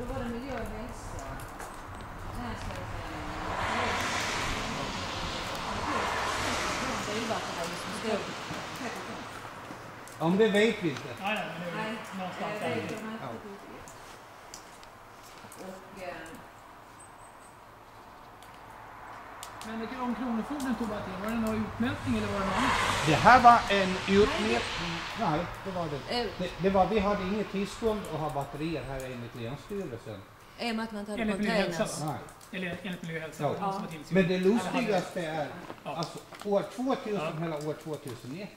Då var det miljö och hälsa. Om det vet vi inte. Nej, nej, men det är Nej, väl någonstans eh, det är där. de här Ja. två uppgifter. Och eh, Men om Kronofogden tog bara till, var det någon utmätning eller var det något annat? Det här var en utmätning. Nej, det var det. eh, det, det var, vi hade inget tillstånd att ha batterier här enligt Länsstyrelsen. i och med att man inte hade containers. Eller enligt miljö och hälsa, Ja. Men det lustigaste är, Ja. alltså år 2000 Ja. hela år 2001,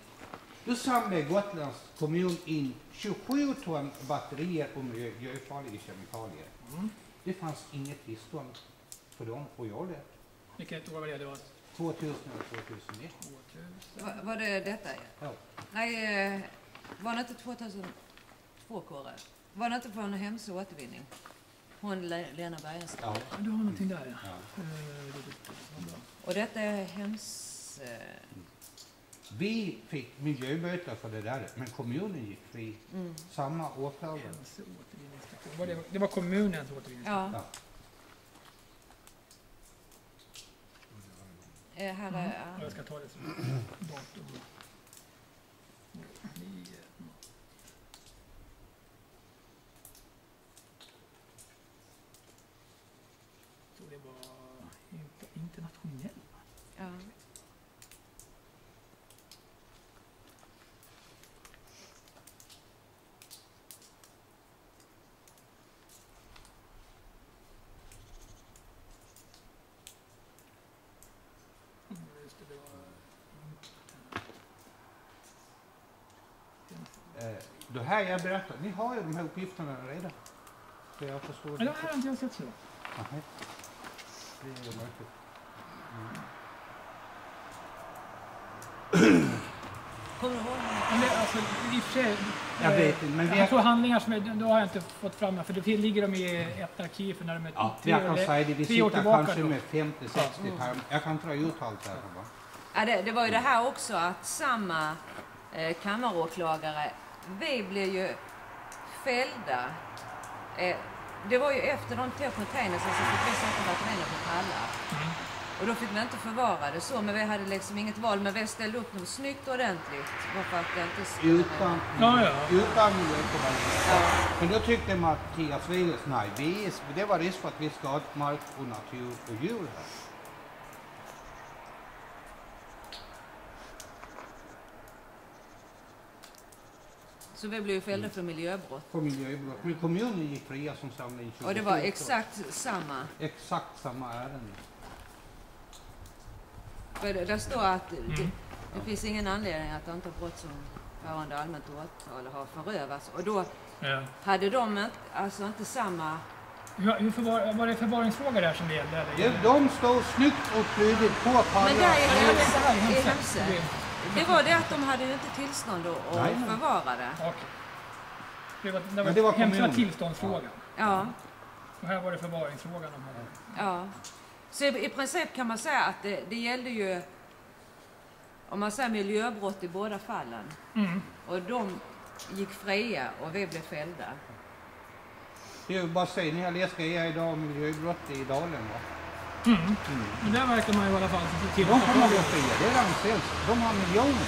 då samlade Gotlands kommun in 27 ton batterier och miljöfarliga kemikalier. Mm. Det fanns inget tillstånd för dem att göra det. Vilket år var det? Det var 2000 eller 2001. 2000. Var, var det detta? Ja. Nej, eh, var det inte 2002 Kåre? Var det inte på en hemsk återvinning? Hon Le- Lena Bergenström. Ja. Ja, du har någonting där ja. Ja. Eh. Och detta är hems... Eh, Vi fick miljöböter för det där, men kommunen gick fri. mm. Samma åklagare. Det, var kommunens återvinningsstation? Ja. Eh, här är... Ja, ja. Jag ska ta det som datum. Nio. Så det var inte internationell. ja. Mm, Just det, det var Eh, det här jag berättar, ni har ju de här uppgifterna redan. Så jag förstår Ja, det här har inte jag sett så. Nej. Det är mörkt. Kommer du ihåg? Men det, alltså, i och för sig, Jag eh, vet inte, men vi jag tror har, handlingar som är, då har jag inte fått fram det, för det ligger de i ett arkiv för när de är ja, tre jag kan år- säga det, vi sitter tillbaka kanske då. med 50-60 Mm. pärm. Jag kan dra ut allt här. Va? Ja, det, det var ju det här också att samma eh, kammaråklagare, vi blev ju fällda. Eh, det var ju efter de tog containers så fick vi sätta batterierna på pallar. Mm. Och då fick vi inte förvara det så, men vi hade liksom inget val. Men vi ställde upp dem snyggt och ordentligt. Bara för att det inte skulle... Utan, Ja, ja. utan miljöpåverkan. Ja. Men då tyckte Mattias Veles, nej, vi, det var risk för att vi skadade mark och natur och djur här. Så vi blev ju fällda för miljöbrott. För miljöbrott. Men kommunen gick fria som samlade in 27 Och det var exakt samma. Exakt samma ärende. För det, där står att det, Mm. det finns ingen anledning att anta brott som förande allmänt åtal har förövats. Och då Ja. hade de inte, alltså inte samma... Hur förvar, var det förvaringsfråga där som det gällde? eller? De, de stod snyggt och prydligt på Men pallar. där är är inte Det var det att de hade ju inte tillstånd att att Nej, nej. förvara det. Okej. Det var, det var, det var kommunen. tillståndsfrågan. Ja, Och här var det förvaringsfrågan. De hade. ja. Så i, i princip kan man säga att det, det gällde ju, om man säger miljöbrott i båda fallen. Mm. Och de gick fria och vi blev fällda. Bara att säga, ni har läst grejer idag om miljöbrott i Dalen va? Mm. Mm. Men där verkar man ju i alla fall till De kommer att fria, det är Ragn-Sells. De har miljoner.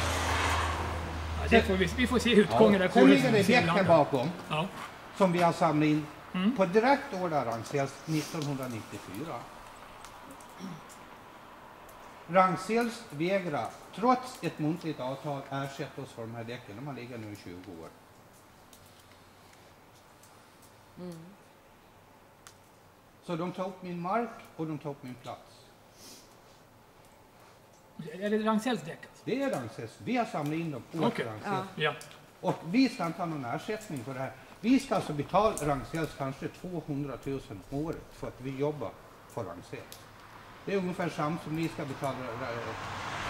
Ja, det får vi, vi får se utgången. där Sen ligger det däck här bakom Ja. som vi har samlat in Mm. på direkt order Ragn-Sells 1994. Ragn-Sells vägrar, trots ett muntligt avtal, ersätta oss för de här däcken. De har legat nu i 20 år. Mm. Så de tog upp min mark och de tog upp min plats. Är det Ragn-Sells däck? Alltså? Det är Ragn-Sells. Vi har samlat in dem. Ragn-Sells. Ja. Och vi ska inte ha någon ersättning för det här. Vi ska alltså betala Ragn-Sells kanske 200 000 om året för att vi jobbar för Ragn-Sells. Det är ungefär samma som ni ska betala, ni har,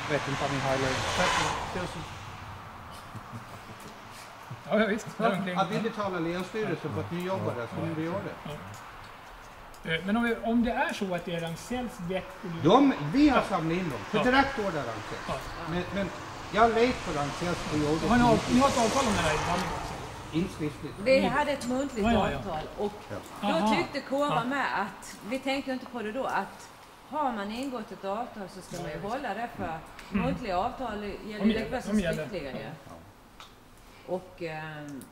30 000. Ja, ja, visst. Att vi betalar Länsstyrelsen för att ni jobbar där, så ni gör det. Eh, Men om, vi, om det är så att det är Ragn-Sells däck och du... De, vi har samlat in dem, för Ja. direkt order Ragn-Sells. Ja. Men, men jag lät på Ragn-Sells gjorde Har ni, av- ni har ett avtal om det här i Danmark också? Inskriftligt. Vi hade ett muntligt Ja, ja, ja. avtal och då tyckte Kora Ja. med att, vi tänkte inte på det då, att har man ingått ett avtal så ska man ju hålla det för muntliga avtal gäller ju lika som skriftliga. Ja. Och ehm,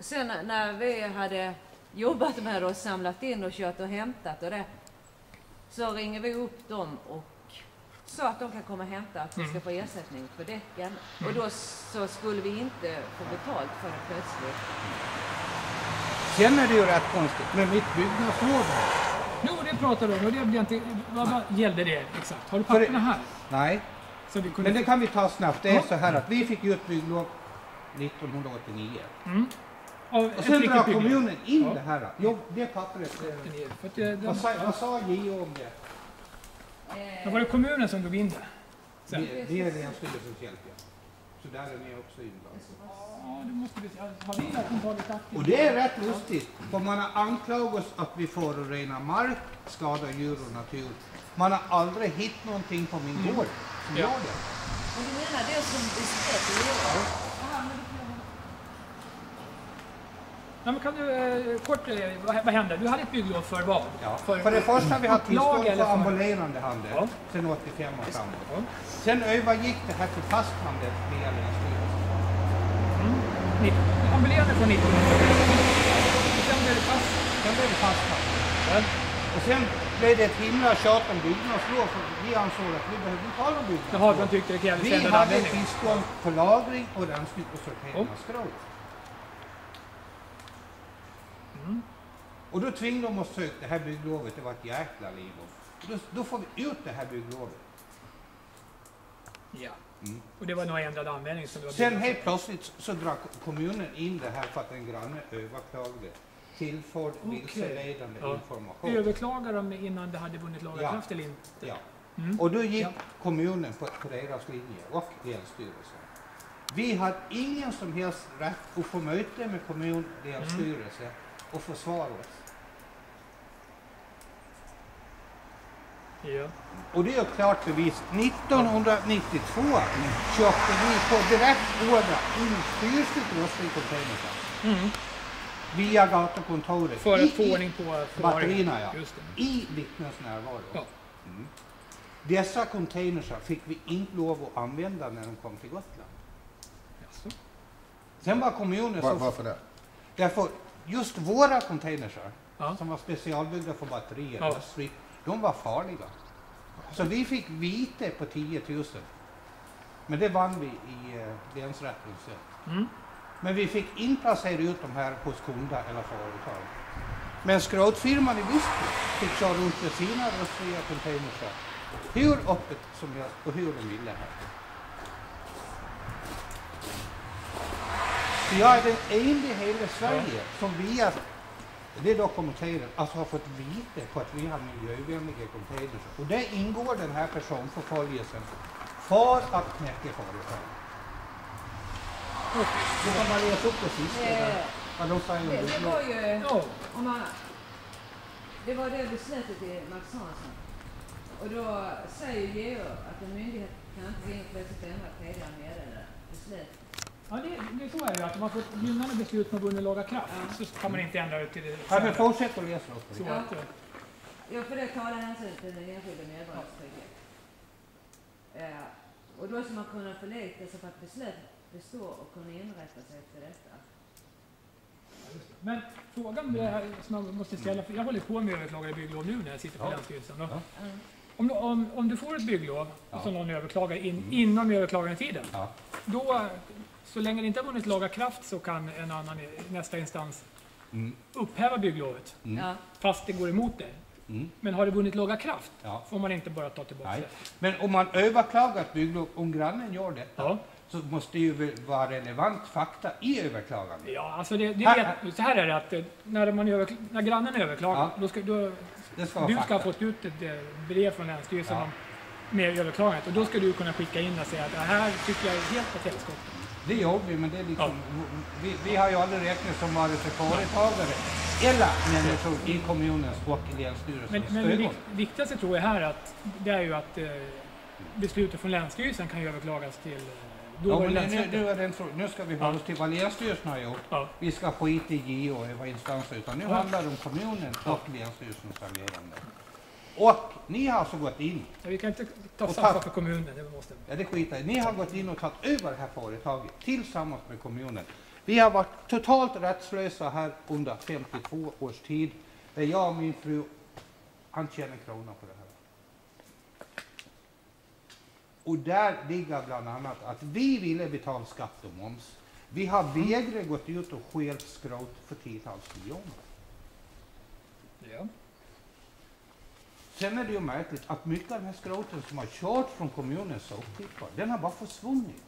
sen när vi hade jobbat med det och samlat in och kört och hämtat och det, så ringer vi upp dem och sa att de kan komma och hämta, att vi ska få ersättning för däcken. Och då så skulle vi inte få betalt för det plötsligt. Är det ju rätt konstigt med mitt byggnadslov. här. Jo, det pratade du om och det blev inte... Vad, vad gällde det exakt? Har du papperna här? Nej, Så vi kunde... men det kan vi ta snabbt. Det är Ja. så här att vi fick ut bygglov 1989. Mm. Av Och sen drar kommunen in Ja. det här. Jo, det pappret. eh, För att det, Vad sa, vad sa JO om det? då var det kommunen som drog in det. Sen. Det, det är Länsstyrelsens hjälp, ja. Så där är ni också inblandade. Ja, det måste vi se. Har vi verkligen tagit aktivt? Och det är rätt lustigt, för man har anklagat oss att vi förorenar mark, skadar djur och natur. Man har aldrig hittat någonting på min gård som Ja. gör det. Men du menar det som vi skrev Nej, men kan du eh, kort, eh, vad, vad hände? Du hade ett bygglov för vad? Ja. För, För det första vi har tillstånd för för- ambulerande handel Ja. sedan 85 och framåt. Ja. Sen övergick det här till fasthandel via Länsstyrelsen. Mm. Ambulerande från 1900. Och sen blev det fast. Sen blev det fasthandel. Ja. Och sen blev det ett himla tjat om byggnadslov för vi ansåg att vi behövde inte ha någon Jaha, byggnadslov. de tyckte det krävdes Vi hade tillstånd för lagring och rensning och sortering Ja. av skrot. Och då tvingade de oss söka det här bygglovet, det var ett jäkla liv. Då, då får vi ut det här bygglovet. Ja. Mm. Och det var nog ändrad användning som det var Sen helt plötsligt så- drar ko- kommunen in det här för att en granne överklagade. Tillförd Okej. vilseledande Ja. information. Överklagar de innan det hade vunnit laga Ja. kraft eller inte? Ja. Mm. Och då gick Ja. kommunen på, på deras linje och Länsstyrelsen. Vi hade ingen som helst rätt att få möte med kommun, länsstyrelse och försvara oss. Ja. Och det är ett klart bevis. 1992 köpte vi på direkt order in fyrstycken containrar Mm. via gatukontoret. För att få ordning på batterierna, ja. I vittnens närvaro. Ja. Mm. Dessa containers fick vi inte lov att använda när de kom till Gotland. Jaså. Sen var kommunen Var, så... varför det? Därför, just våra containers Ja. som var specialbyggda för batterier, Ja. De var farliga. Så vi fick vite på 10 000. Men det vann vi i eh, länsrätten. Mm. Men vi fick inte placera ut de här hos kunder eller företag. Men skrotfirman i Visby fick köra runt med sina rostfria containers hur öppet som helst och hur de ville här. Så jag är den enda i hela Sverige som via det är dokumenterat, alltså har fått vite på att vi har miljövänliga containers. Och där ingår den här personförföljelsen för att knäcka företag. Du kan bara läsa upp det sista där, Eh, de säger Det, var ju... Om man, det var det beslutet i Max Hansson. Och då säger JO att en myndighet kan inte gå in och plötsligt ändra tidigare meddelade beslut. Ja, det, det så är det. Att om man får gynnande beslut som vunnit laga kraft Ja. så kan man inte ändra det till det Ja, men sämre. fortsätt att läsa upp Så det. Ja. att, Ja, för det talar hänsyn till den enskilde medborgarens trygghet. Eh, och då ska man kunna förlita sig på att beslut består och kunna inrätta sig efter detta. Men frågan det här som man måste ställa, för jag håller på med överklagade bygglov nu när jag sitter på Ja. Länsstyrelsen. Ja. Mm. Om, du- om, om du får ett bygglov Ja. som någon överklagar in, inom överklagandetiden, Ja. då, så länge det inte har vunnit laga kraft så kan en annan i- nästa instans Mm. upphäva bygglovet Mm. Ja. fast det går emot det. Mm. Men har det vunnit laga kraft Ja. får man inte bara ta tillbaka Nej. det. Men om man överklagar ett bygglov, om grannen gör detta, Ja. så måste det ju vara relevant fakta i överklagandet. Ja, alltså det, det Här- vet, så här är det att eh, när, man överkl- när grannen överklagar, Ja. då ska, då, Det ska du ska ha fått ut ett eh, brev från Länsstyrelsen Ja. om, med överklagandet och då ska du kunna skicka in och säga att det här tycker jag är helt åt helskotta. Det gjorde vi, men det är liksom, vi, vi har ju aldrig räknat som vare sig företagare eller människor i kommunens och länsstyrelsens Men, men det viktigaste tror jag här att det är ju att eh, beslutet från Länsstyrelsen kan ju överklagas till eh, Då Ja, men det nu, nu, är det en nu ska vi hålla oss till vad Länsstyrelsen har gjort. Ja. Vi ska skita i JO och instanser utan nu Ja. handlar det om kommunen och Länsstyrelsens agerande. Och ni har alltså gått in, Ja, vi kan inte ta tack. för kommunen. Det måste. ja det skiter ni har gått in och tagit över det här företaget tillsammans med kommunen. Vi har varit totalt rättslösa här under 52 års tid. Där jag och min fru, han tjänar krona på det här. Och där ligger bland annat att vi ville betala skatt och moms. Vi har vägrat gått ut och stjält skrot för tiotals miljoner. Ja. Sen är det ju märkligt att mycket av den här skroten som har kört från kommunens soptippar, den har bara försvunnit.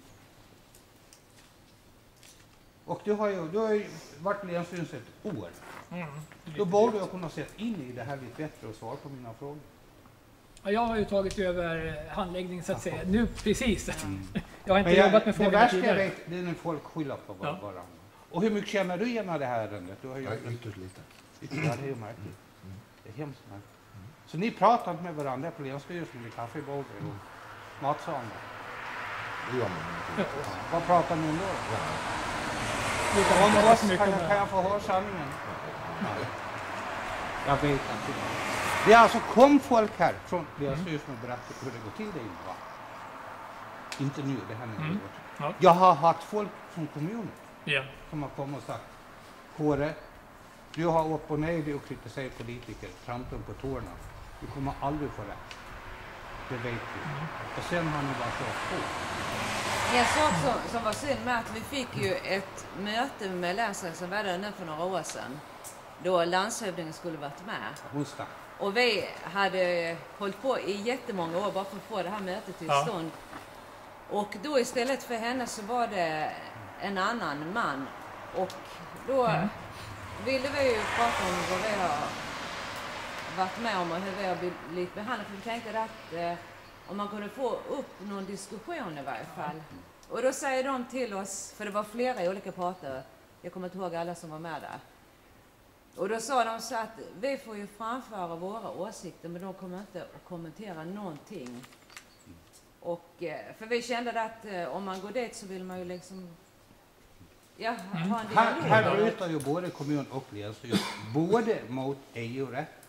Och du har ju, du har ju varit länsstyrelse ett år. Mm. Då borde jag kunna sätta in i det här lite bättre och svara på mina frågor. Ja, jag har ju tagit över handläggningen så att säga. Nu precis. Jag har inte jag, jobbat med det frågorna värsta jag tidigare. vet, det är när folk skyller på var- Ja. varandra. Och hur mycket känner du igen av det här ärendet? Du har ju Nej, ytterst lite. Ja, det är ju märkligt. Det är hemskt märkligt. Så ni pratar inte med varandra på Länsstyrelsen vid kaffebordet och matsalen? Det gör man inte. Vad pratar ni om då? Kan oss, jag, det. kan jag få höra sanningen? Jag vet inte. Det är alltså kom folk här från Länsstyrelsen och berättade hur det går till där inne va? Inte nu, det här är Mm. mm. Ja. Jag har haft folk från kommunen Ja. som har kommit och sagt Kåre, du har upp och ner dig och kritiserat politiker, trampat på tårna. Du kommer aldrig få rätt. Det vet vi. Och sen har ni bara kört på. En sak som, som var synd med att vi fick ju ett möte med länsstyrelsen var det nu för några år sedan. Då landshövdingen skulle varit med. Hon stack. Och vi hade hållit på i jättemånga år bara för att få det här mötet till Ja. stånd. Och då istället för henne så var det en annan man. Och då Mm. ville vi ju prata om vad vi har varit med om och hur vi har blivit behandlade. För vi tänkte att eh, om man kunde få upp någon diskussion i varje fall. Och då säger de till oss, för det var flera olika parter, jag kommer inte ihåg alla som var med där. Och då sa de så att vi får ju framföra våra åsikter men de kommer inte att kommentera någonting. Och, eh, för vi kände att eh, om man går dit så vill man ju liksom ja, ha en Här, dialog. här bryter ju både kommun och länsstyrelse både mot EU-rätt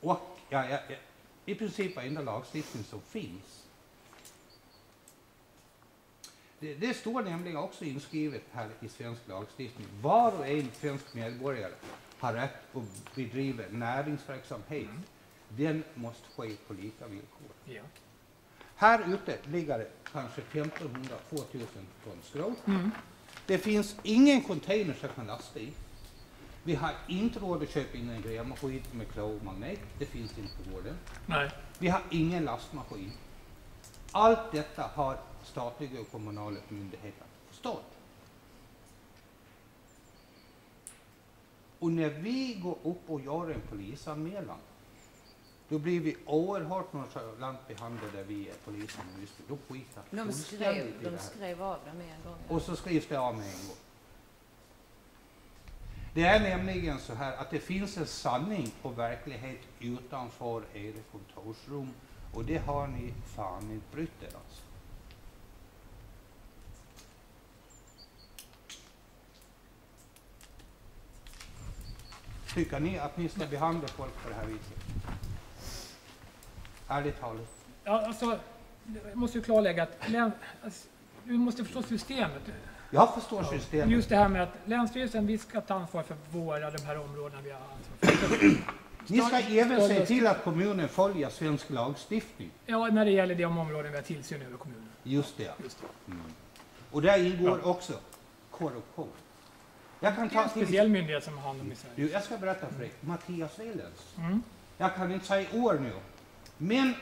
och ja, ja, ja, i princip varenda lagstiftning som finns. Det, det står nämligen också inskrivet här i svensk lagstiftning. Var och en svensk medborgare har rätt att bedriva näringsverksamhet. Den måste ske på lika villkor. Ja. Här ute ligger det kanske 1500-2000 ton skrot. Mm. Det finns ingen container som kan lasta i. Vi har inte råd att köpa in en grävmaskin med klo och magnet. Det finns inte på gården. Nej. Vi har ingen lastmaskin. Allt detta har statliga och kommunala myndigheter förstått. Och när vi går upp och gör en polisanmälan, då blir vi oerhört nonchalant behandlade via polisen i Visby. Då skiter De skrev, de skrev av det med en gång. Och så skrivs det av med en gång. Det är nämligen så här att det finns en sanning och verklighet utanför era kontorsrum och det har ni fan inte brytt er alltså. Tycker ni att ni ska behandla folk på det här viset? Ärligt talat. Ja, alltså, jag måste ju klarlägga att alltså, du måste förstå systemet. Jag förstår systemet. Just det här med att Länsstyrelsen, vi ska ta ansvar för våra, de här områdena vi har ansvar för. Ni ska även se till att kommunen följer svensk lagstiftning. Ja, när det gäller de områden vi har tillsyn över kommunen. Just det. Just det. Och där ingår också korruption. Jag kan Det är en speciell myndighet som har hand om i Sverige. du, Jag ska berätta för dig. Mattias Velens. Mm. Jag kan inte säga år nu. Men